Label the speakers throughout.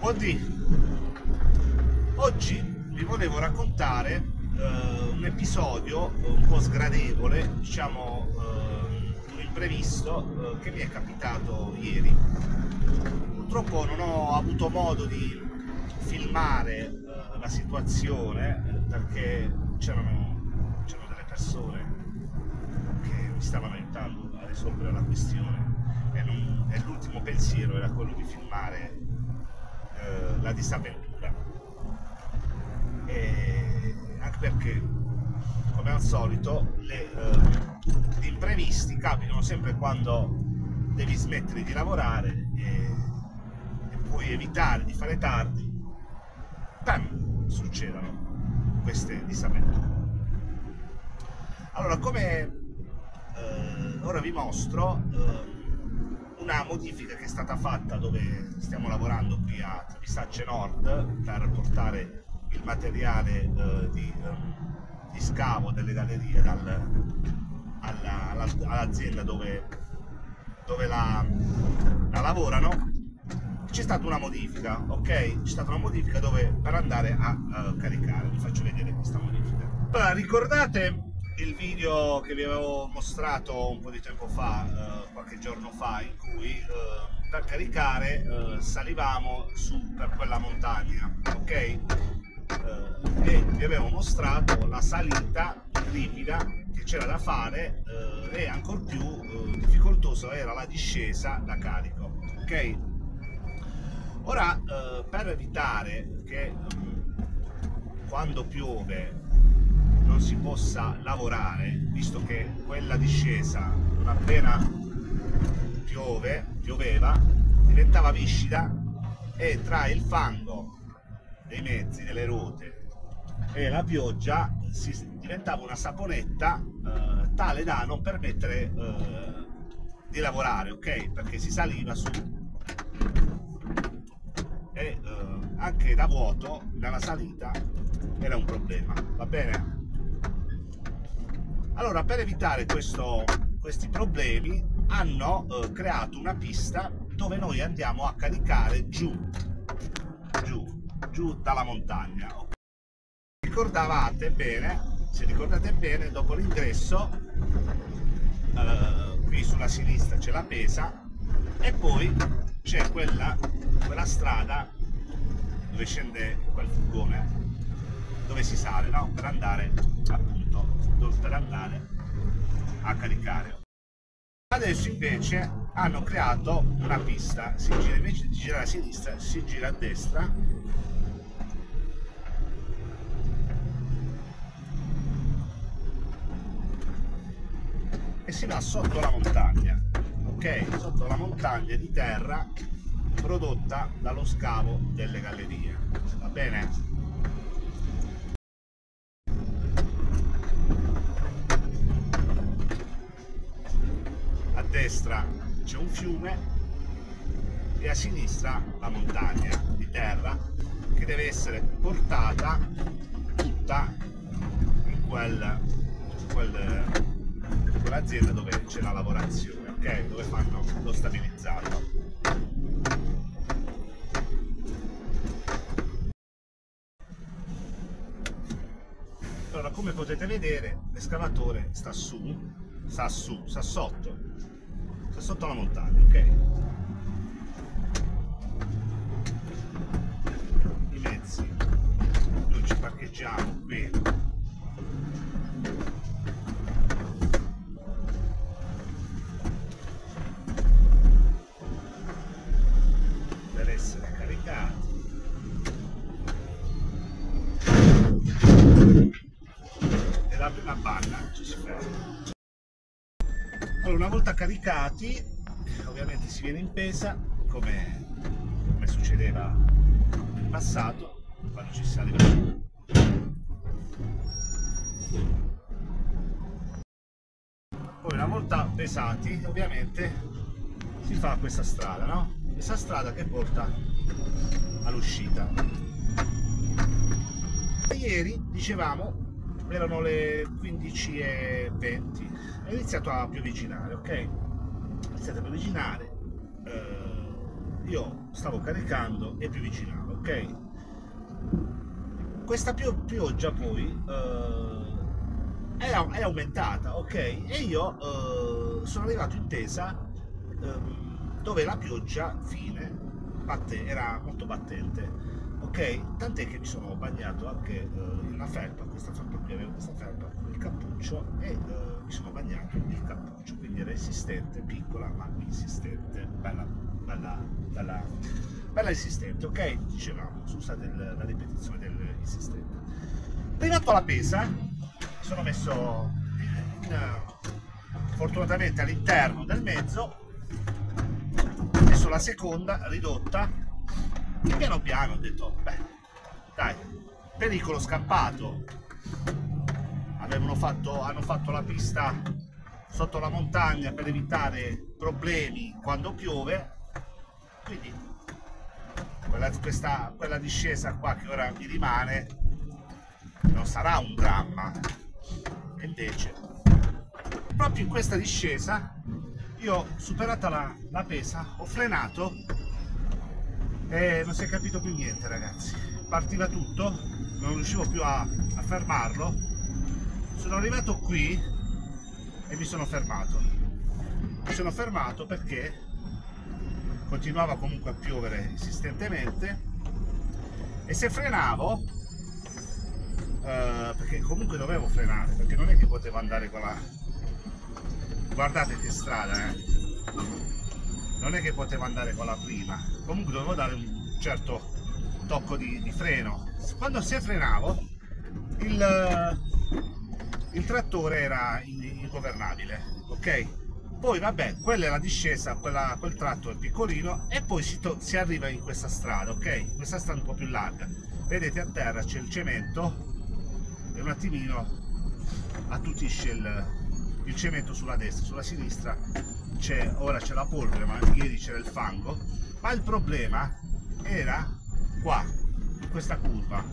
Speaker 1: Buondì, oggi vi volevo raccontare eh, un episodio un po' sgradevole, diciamo eh, un imprevisto eh, che mi è capitato ieri. Purtroppo non ho avuto modo di filmare eh, la situazione eh, perché c'erano, c'erano delle persone che mi stavano aiutando a risolvere la questione e, non- e l'ultimo pensiero era quello di filmare eh, la disavventura. E anche perché, come al solito, le, eh, gli imprevisti capitano sempre quando devi smettere di lavorare e, e puoi evitare di fare tardi. Bam, succedono queste disavventure. Allora, come eh, ora vi mostro eh, una modifica che è stata fatta dove stiamo lavorando qui a Trevisacce Nord per portare il materiale eh, di, ehm, di scavo delle gallerie dal- alla- alla- all'azienda dove, dove la, la lavorano c'è stata una modifica, ok? C'è stata una modifica dove per andare a, eh, caricare, vi faccio vedere questa modifica. Allora, ricordate il video che vi avevo mostrato un po' di tempo fa, eh, qualche giorno fa, in cui eh, per caricare eh, salivamo su per quella montagna, ok? Eh, e vi avevo mostrato la salita ripida che c'era da fare eh, e ancora più eh, difficoltosa era la discesa da carico, ok? Ora, per evitare che mm, quando piove non si possa lavorare, visto che quella discesa, non appena piove, pioveva, diventava viscida e tra il fango dei mezzi, delle ruote e la pioggia si diventava una saponetta eh, tale da non permettere eh, di lavorare, ok? Perché si saliva su e eh, anche da vuoto dalla salita era un problema, va bene? Allora, per evitare questo- questi problemi, hanno eh, creato una pista dove noi andiamo a caricare giù, giù, giù dalla montagna. ok? Ricordavate bene, se ricordate bene, dopo l'ingresso, eh, qui sulla sinistra c'è la pesa e poi c'è quella, quella strada dove scende quel furgone, dove si sale, no? Per andare appunto, dove- per andare a caricare. Adesso invece hanno creato una pista, si gira invece di girare a sinistra, si gira a destra. E si va sotto la montagna, ok? Sotto la montagna di terra prodotta dallo scavo delle gallerie. Va bene? Destra c'è un fiume e a sinistra la montagna di terra che deve essere portata tutta in quel, quel- in quell'azienda dove c'è la lavorazione, ok? Dove fanno lo stabilizzato. Allora, come potete vedere, l'escavatore sta su, sta su, sta sotto, sotto la montagna, ok? I mezzi, noi ci parcheggiamo qui. Volta caricati, ovviamente si viene in pesa, come, come succedeva in passato, quando ci su. Poi una volta pesati, ovviamente, si fa questa strada, no? Questa strada che porta all'uscita. Ieri, dicevamo, erano le 15.20 è iniziato a piovigginare ok è iniziato a piovigginare eh, io stavo caricando e più vicinato, ok? Questa pio pioggia poi uh, è, è, aumentata, ok? E io uh, sono arrivato in tesa um, dove la pioggia fine batte, era molto battente ok? Tant'è che mi sono bagnato anche uh, in una felpa, questa felpa qui avevo questa felpa con il cappuccio e uh, mi sono bagnato il cappuccio, quindi resistente, piccola ma insistente, bella, bella, bella, bella insistente, ok? Dicevamo, scusate il, la ripetizione del insistente. Arrivato alla pesa, sono messo in, fortunatamente all'interno del mezzo, messo la seconda ridotta piano piano ho detto, beh, dai, pericolo scappato. Avevano fatto, hanno fatto la pista sotto la montagna per evitare problemi quando piove, quindi quella, questa, quella discesa qua che ora mi rimane non sarà un dramma. E invece, proprio in questa discesa, io superata la, la pesa, ho frenato e non si è capito più niente ragazzi. Partiva tutto non riuscivo più a, a fermarlo sono arrivato qui e mi sono fermato. Mi sono fermato perché continuava comunque a piovere insistentemente e se frenavo eh, perché comunque dovevo frenare perché non è che potevo andare con la guardate che strada eh. Non è che potevo andare con la prima. Comunque dovevo dare un certo tocco di, di freno. Quando si frenavo il, il trattore era ingovernabile ok? Poi vabbè quella è la discesa quella, quel tratto è piccolino e poi si, si, arriva in questa strada ok? Questa strada un po' più larga. Vedete a terra c'è il cemento. E un attimino attutisce il, il cemento sulla destra sulla sinistra c'è, ora c'è la polvere, ma ieri c'era il fango, ma il problema era qua, in questa curva.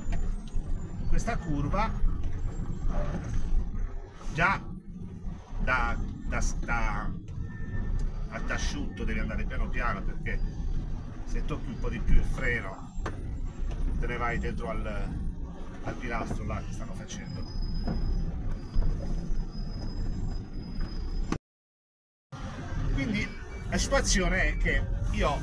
Speaker 1: In questa curva già da, da, da, ad asciutto devi andare piano piano perché se tocchi un po' di più il freno te ne vai dentro al, al pilastro là che stanno facendo. La situazione è che io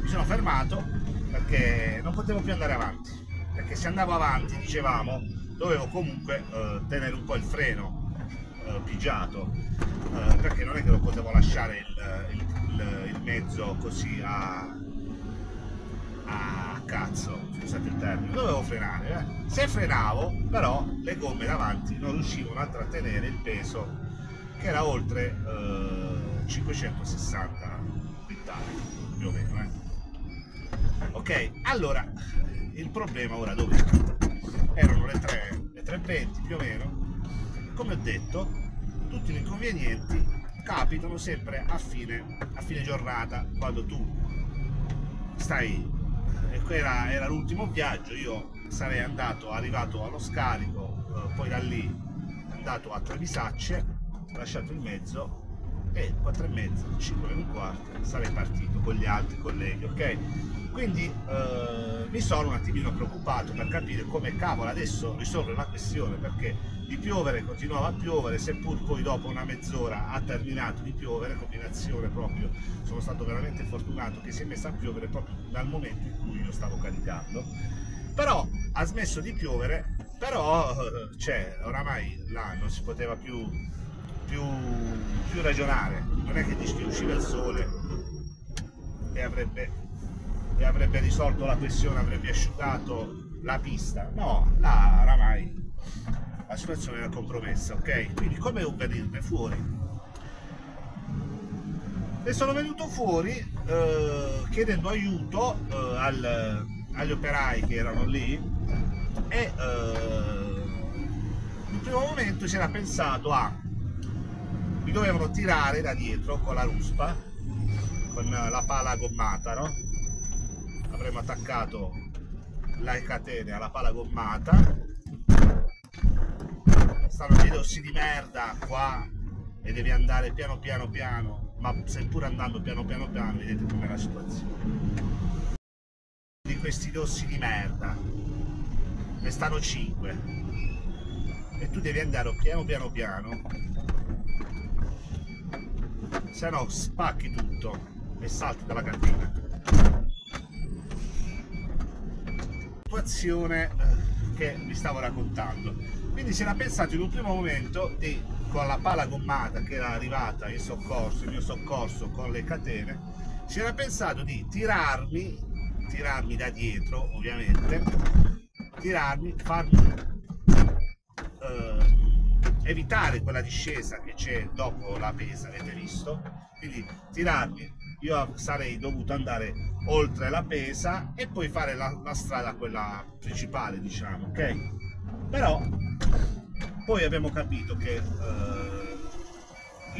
Speaker 1: mi sono fermato perché non potevo più andare avanti, perché se andavo avanti, dicevamo, dovevo comunque eh, tenere un po' il freno eh, pigiato, eh, perché non è che lo potevo lasciare il, il, il mezzo così a, a cazzo, scusate il termine, dovevo frenare. Eh. Se frenavo, però le gomme davanti non riuscivano a trattenere il peso che era oltre 560 eh, quintali più o meno eh. ok allora il problema ora dove erano le 3 le 3.20 più o meno come ho detto tutti gli inconvenienti capitano sempre a fine, a fine giornata quando tu stai era, era l'ultimo viaggio io sarei andato arrivato allo scarico eh, poi da lì andato a Trevisacce lasciato il mezzo e 4 e mezzo, 5 e un quarto sarei partito con gli altri colleghi, ok? Quindi eh, mi sono un attimino preoccupato per capire come cavolo adesso risolvere la questione perché di piovere continuava a piovere, seppur poi dopo una mezz'ora ha terminato di piovere, combinazione proprio, sono stato veramente fortunato che si è messa a piovere proprio dal momento in cui io stavo caricando. Però ha smesso di piovere, però cioè, oramai là non si poteva più più, più ragionare, non è che usciva il sole e avrebbe, e avrebbe risolto la questione, avrebbe asciugato la pista, no, là oramai la situazione era compromessa, ok? Quindi come venirne fuori? E sono venuto fuori eh, chiedendo aiuto eh, al, agli operai che erano lì e eh, in primo momento si era pensato a mi dovevano tirare da dietro con la ruspa con la pala gommata no? Attaccato le catene alla pala gommata stanno dei dossi di merda qua e devi andare piano piano piano ma seppur andando piano piano piano vedete com'è la situazione questi dossi di merda. Ne stanno 5. E tu devi andare piano piano piano. Se no spacchi tutto e salti dalla cantina. Situazione eh, che vi stavo raccontando. Quindi si era pensato in un primo momento di con la pala gommata che era arrivata in soccorso, il mio soccorso con le catene, si era pensato di tirarmi, tirarmi da dietro ovviamente, tirarmi, farmi eh, evitare quella discesa che c'è dopo la pesa, avete visto? Quindi tirarmi, io sarei dovuto andare oltre la pesa e poi fare la, la strada quella principale, diciamo, ok? Però poi abbiamo capito che eh,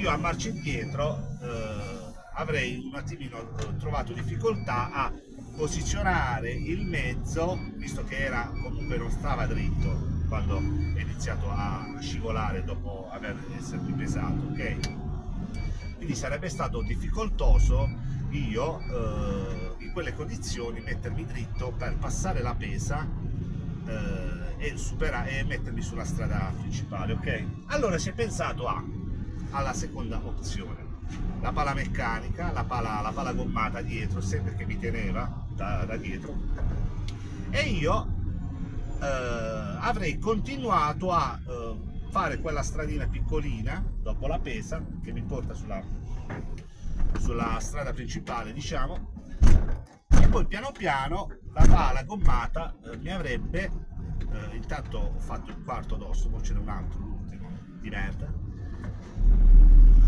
Speaker 1: io a marcia indietro eh, avrei un attimino eh, trovato difficoltà a posizionare il mezzo visto che era comunque non stava dritto quando è iniziato a scivolare dopo aver essermi pesato ok quindi sarebbe stato difficoltoso io eh, in quelle condizioni mettermi dritto per passare la pesa eh, e, superare, e mettermi sulla strada principale, ok? Allora si è pensato a, alla seconda opzione, la pala meccanica, la pala, la pala gommata dietro, sempre che mi teneva da, da dietro, e io eh, avrei continuato a eh, fare quella stradina piccolina dopo la pesa che mi porta sulla, sulla strada principale, diciamo, e poi piano piano la pala gommata eh, mi avrebbe eh, intanto ho fatto il quarto d'osso, poi ce n'è un altro, l'ultimo, di merda.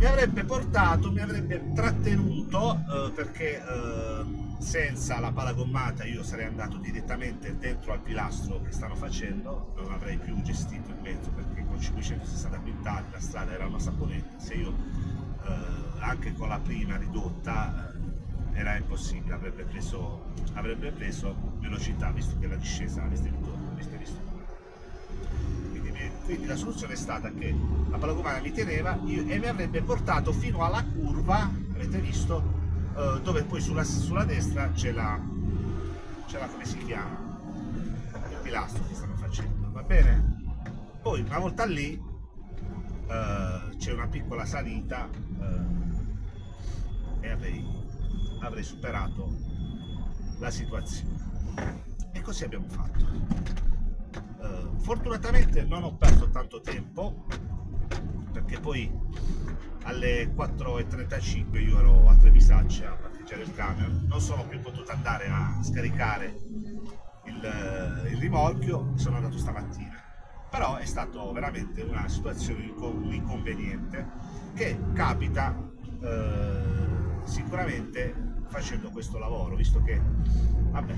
Speaker 1: Mi avrebbe portato, mi avrebbe trattenuto eh, perché eh, senza la pala gommata io sarei andato direttamente dentro al pilastro che stanno facendo, non avrei più gestito il mezzo perché con 560 quintali la strada era una saponetta, se io eh, anche con la prima ridotta eh, era impossibile, avrebbe preso, avrebbe preso velocità visto che la discesa aveste visto avete visto quindi, la soluzione è stata che la palagomana mi teneva e mi avrebbe portato fino alla curva avete visto uh, dove poi sulla, sulla destra c'è la la come si chiama? Il pilastro che stanno facendo va bene? Poi una volta lì uh, c'è una piccola salita uh, e avrei, avrei superato la situazione. E così abbiamo fatto Uh, fortunatamente non ho perso tanto tempo perché poi alle 4.35 io ero a Trevisaccia a parcheggiare il camion, non sono più potuto andare a scaricare il, il rimorchio, sono andato stamattina. Però è stato veramente una situazione, un inconveniente che capita eh, sicuramente facendo questo lavoro, visto che vabbè,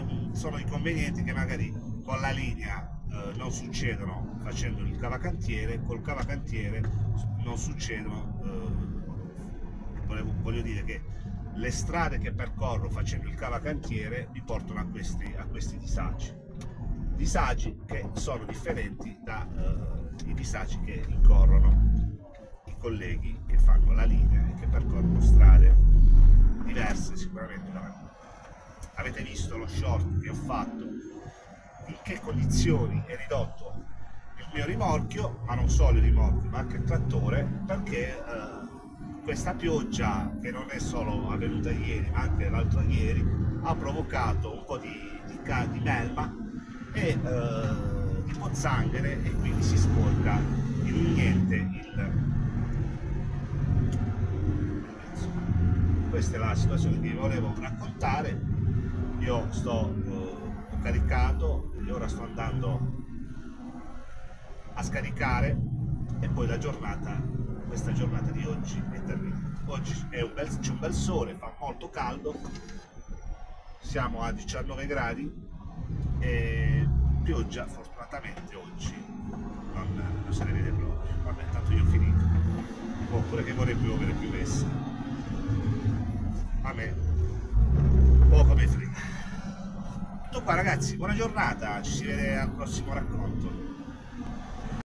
Speaker 1: un, sono inconvenienti che magari con la linea eh, non succedono facendo il cavacantiere, col cavacantiere non succedono, eh, volevo, voglio dire che le strade che percorro facendo il cavacantiere mi portano a questi, a questi disagi. Disagi che sono differenti dai eh, disagi che incorrono i colleghi che fanno la linea e che percorrono strade diverse sicuramente da me. Avete visto lo short che ho fatto in che condizioni è ridotto il mio rimorchio, ma non solo il rimorchio, ma anche il trattore, perché eh, questa pioggia, che non è solo avvenuta ieri, ma anche l'altro ieri, ha provocato un po' di, di, di melma e eh, di pozzanghere e quindi si sporca in un niente il, questa è la situazione che vi volevo raccontare. Io sto eh, ho caricato e ora sto andando a scaricare e poi la giornata, questa giornata di oggi è terminata. Oggi c'è un, un bel sole, fa molto caldo, siamo a 19 gradi e pioggia fortunatamente oggi non, non se ne vede proprio. Vabbè, tanto io ho finito. Oppure che vorrei piovere più messa. A me poco mi frega tutto qua ragazzi, buona giornata, ci si vede al prossimo racconto.